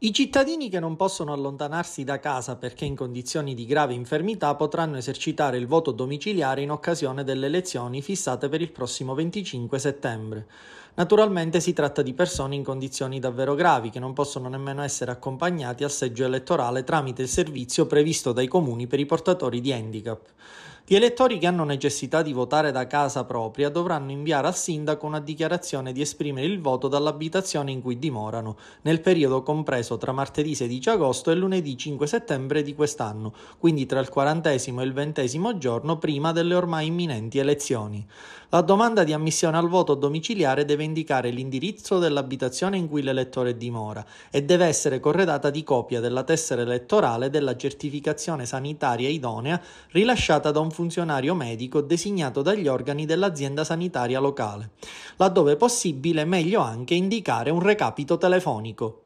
I cittadini che non possono allontanarsi da casa perché in condizioni di grave infermità potranno esercitare il voto domiciliare in occasione delle elezioni fissate per il prossimo 25 settembre. Naturalmente si tratta di persone in condizioni davvero gravi che non possono nemmeno essere accompagnati al seggio elettorale tramite il servizio previsto dai comuni per i portatori di handicap. Gli elettori che hanno necessità di votare da casa propria dovranno inviare al sindaco una dichiarazione di esprimere il voto dall'abitazione in cui dimorano, nel periodo compreso tra martedì 16 agosto e lunedì 5 settembre di quest'anno, quindi tra il quarantesimo e il ventesimo giorno prima delle ormai imminenti elezioni. La domanda di ammissione al voto domiciliare deve indicare l'indirizzo dell'abitazione in cui l'elettore dimora e deve essere corredata di copia della tessera elettorale della certificazione sanitaria idonea rilasciata da un funzionario medico designato dagli organi dell'azienda sanitaria locale. Laddove possibile, meglio anche indicare un recapito telefonico.